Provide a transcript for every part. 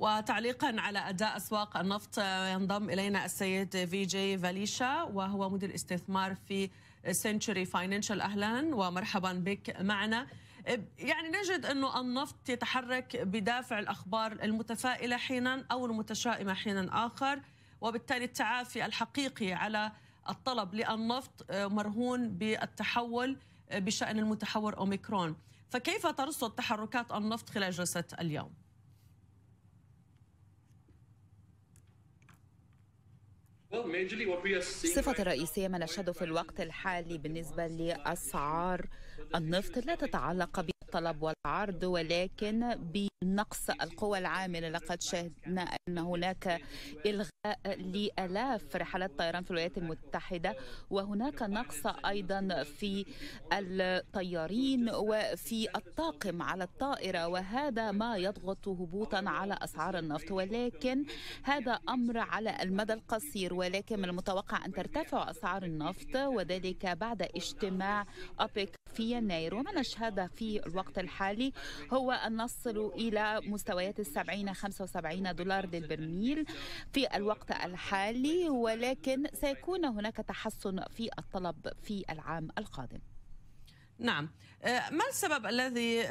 وتعليقا على أداء أسواق النفط ينضم إلينا السيد في جي فاليشا وهو مدير استثمار في Century Financial أهلا ومرحبا بك معنا. يعني نجد أنه النفط يتحرك بدافع الأخبار المتفائلة حينا أو المتشائمة حينا آخر وبالتالي التعافي الحقيقي على الطلب للنفط مرهون بالتحول بشأن المتحور أوميكرون. فكيف ترصد تحركات النفط خلال جلسة اليوم؟ الصفة الرئيسية ما نشهده في الوقت الحالي بالنسبة لأسعار النفط لا تتعلق بالطلب والعرض ولكن بنقص القوى العاملة. لقد شهدنا أن هناك إلغاء لآلاف رحلات طيران في الولايات المتحدة وهناك نقص أيضا في الطيارين وفي الطاقم على الطائرة وهذا ما يضغط هبوطا على أسعار النفط. ولكن هذا أمر على المدى القصير ولكن من المتوقع أن ترتفع أسعار النفط وذلك بعد اجتماع أوبك في يناير. وما نشهد في الوقت الحالي هو أن نصل إلى مستويات السبعين خمسة وسبعين دولار للبرميل في الوقت الحالي ولكن سيكون هناك تحسن في الطلب في العام القادم. نعم. ما السبب الذي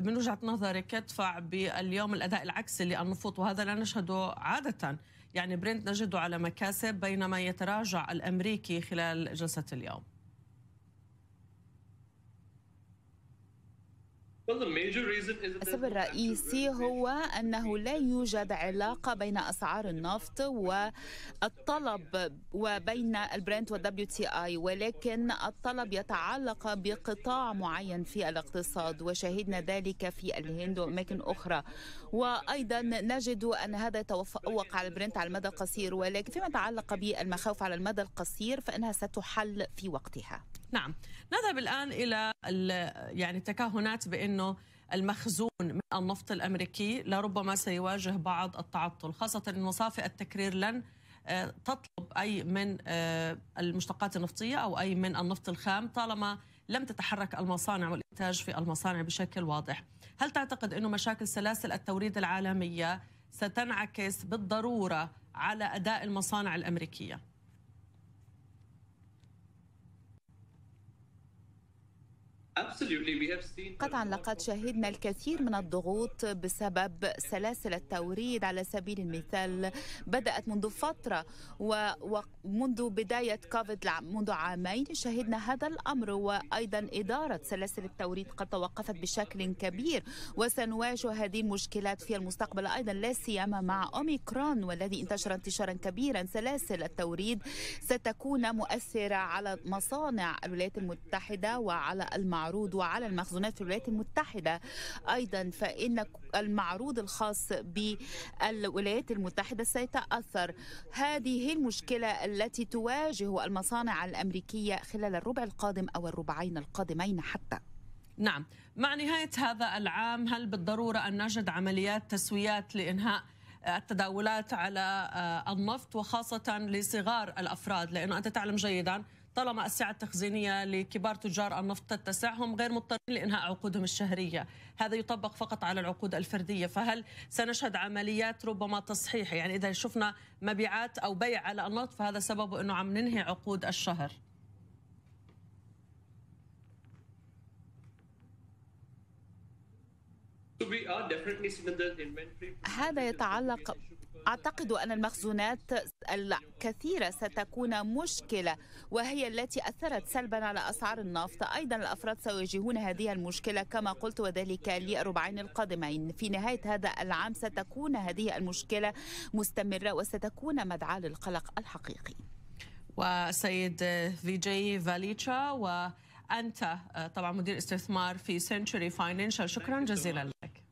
من وجهة نظرك يدفع باليوم الأداء العكسي للنفط وهذا لا نشهده عادة. يعني برنت نجده على مكاسب بينما يتراجع الأمريكي خلال جلسة اليوم. السبب الرئيسي هو أنه لا يوجد علاقة بين أسعار النفط والطلب وبين البرنت وال WTI ولكن الطلب يتعلق بقطاع معين في الاقتصاد وشهدنا ذلك في الهند وأماكن أخرى. وأيضا نجد أن هذا يتفوق على البرنت على المدى القصير ولكن فيما يتعلق بالمخاوف على المدى القصير فإنها ستحل في وقتها. نعم. نذهب الآن إلى يعني التكهنات بأنه المخزون من النفط الأمريكي لربما سيواجه بعض التعطل خاصة أن مصافي التكرير لن تطلب أي من المشتقات النفطية أو أي من النفط الخام طالما لم تتحرك المصانع والإنتاج في المصانع بشكل واضح هل تعتقد أنه مشاكل سلاسل التوريد العالمية ستنعكس بالضرورة على أداء المصانع الأمريكية؟ قطعا لقد شهدنا الكثير من الضغوط بسبب سلاسل التوريد على سبيل المثال. بدأت منذ فترة ومنذ بداية كوفيد منذ عامين شهدنا هذا الأمر وأيضا إدارة سلاسل التوريد قد توقفت بشكل كبير وسنواجه هذه المشكلات في المستقبل. أيضا لا سيما مع أوميكرون والذي انتشر انتشارا كبيرا سلاسل التوريد ستكون مؤثرة على مصانع الولايات المتحدة وعلى المعروض المعروض وعلى المخزونات في الولايات المتحدة. أيضا فإن المعروض الخاص بالولايات المتحدة سيتأثر. هذه المشكلة التي تواجه المصانع الأمريكية خلال الربع القادم أو الربعين القادمين حتى. نعم. مع نهاية هذا العام هل بالضرورة أن نجد عمليات تسويات لإنهاء التداولات على النفط وخاصة لصغار الأفراد؟ لأنه أنت تعلم جيدا طالما السعة التخزينية لكبار تجار النفط تتسع هم غير مضطرين لإنهاء عقودهم الشهرية. هذا يطبق فقط على العقود الفردية. فهل سنشهد عمليات ربما تصحيح؟ يعني إذا شفنا مبيعات أو بيع على النفط فهذا سببه أنه عم ننهي عقود الشهر. هذا يتعلق أعتقد أن المخزونات الكثيرة ستكون مشكلة وهي التي أثرت سلبا على أسعار النفط. أيضا الأفراد سيواجهون هذه المشكلة كما قلت وذلك للربعين القادمين. في نهاية هذا العام ستكون هذه المشكلة مستمرة وستكون مدعاة للقلق الحقيقي. وسيد في جي فاليتشا وأنت طبعا مدير استثمار في Century Financial شكرا جزيلا لك.